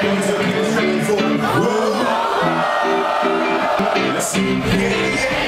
Things are getting painful. Whoa. Let's see. Yeah, yeah.